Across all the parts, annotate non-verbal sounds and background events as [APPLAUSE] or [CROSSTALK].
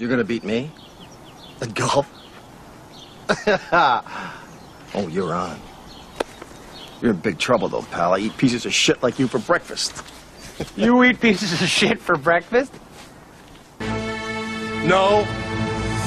You're gonna beat me? At golf? [LAUGHS] oh, you're on. You're in big trouble, though, pal. I eat pieces of shit like you for breakfast. [LAUGHS] You eat pieces of shit for breakfast? No.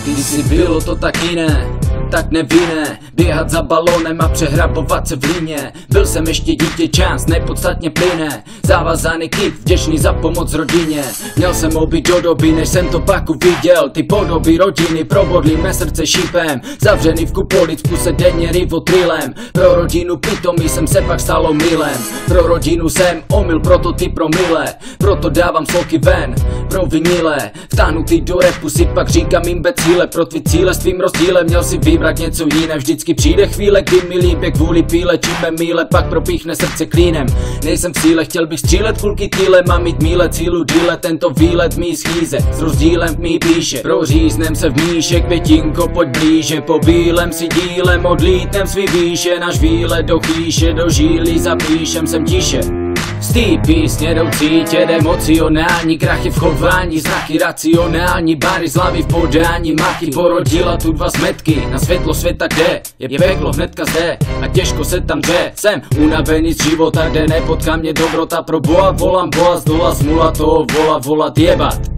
Kdysi bylo to tak jiné, tak nevinné Běhat za balónem a přehrabovat se v líně. Byl jsem ještě dítě, čas nepodstatně plyne. Závazaný kit, vděčný za pomoc rodině. Měl jsem oby do doby, než jsem to pak uviděl. Ty podoby rodiny probodly mé srdce šípem. Zavřený v kupolic, v denně rivotrilem Pro rodinu pitomý jsem se pak stalo milem. Pro rodinu jsem omyl, proto ty promile. Proto dávám sloky ven, pro vinile Vtáhnutý do repu si pak říkám imbecíle Pro tvý cíle s tvým rozdílem měl si vybrat něco jiné. Vždycky přijde chvíle, kdy mi líbě kvůli píle Číme míle, pak propíchne srdce klínem. Nejsem v síle, chtěl bych střílet kulky týle Mám mít míle cílu díle, tento výlet mý schýze S rozdílem mý píše Proříznem se v míše, květinko pojď blíže. Po bílem si dílem odlítnem svý výše Náš výlet do chýše, do žíly zapíšem jsem tiše z té písně jdou cítět emocionální krachy v chování, znachy racionální, bary z hlavy v podání, machy porodila tu dva zmetky na světlo světa, kde je peklo hnedka zde a těžko se tam dře. Jsem unavený z života, kde nepotká mě dobrota, pro boha volám boha z dola, smula toho vola, volat jebat.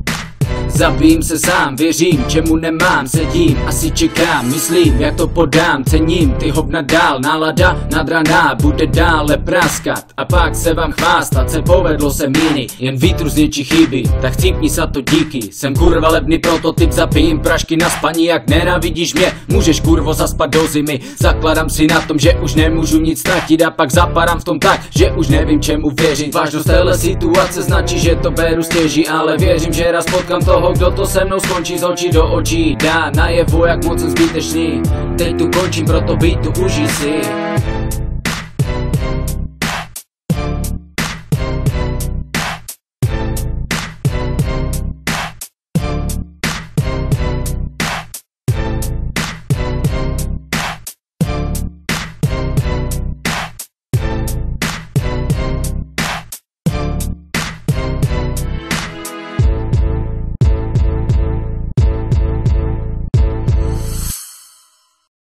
Zabím se sám, věřím, čemu nemám, sedím, asi čekám, myslím, jak to podám, cením, ty hovna dál, nálada nadraná, bude dále praskat a pak se vám chvástat, se povedlo se míny, jen vítru z něčí chybí, tak cípni sa to díky, jsem kurva levný prototyp, zapijím prašky na spaní, jak nenávidíš mě, můžeš kurvo zaspat do zimy, zakladám si na tom, že už nemůžu nic ztratit a pak zapadám v tom tak, že už nevím čemu věřit, vážnost téhle situace značí, že to beru stěží, ale věřím, že raz potkám toho, kdo to se mnou skončí z očí do očí Dá najevo, jak moc jsem zbytečný. Teď tu končím, proto být tu užij si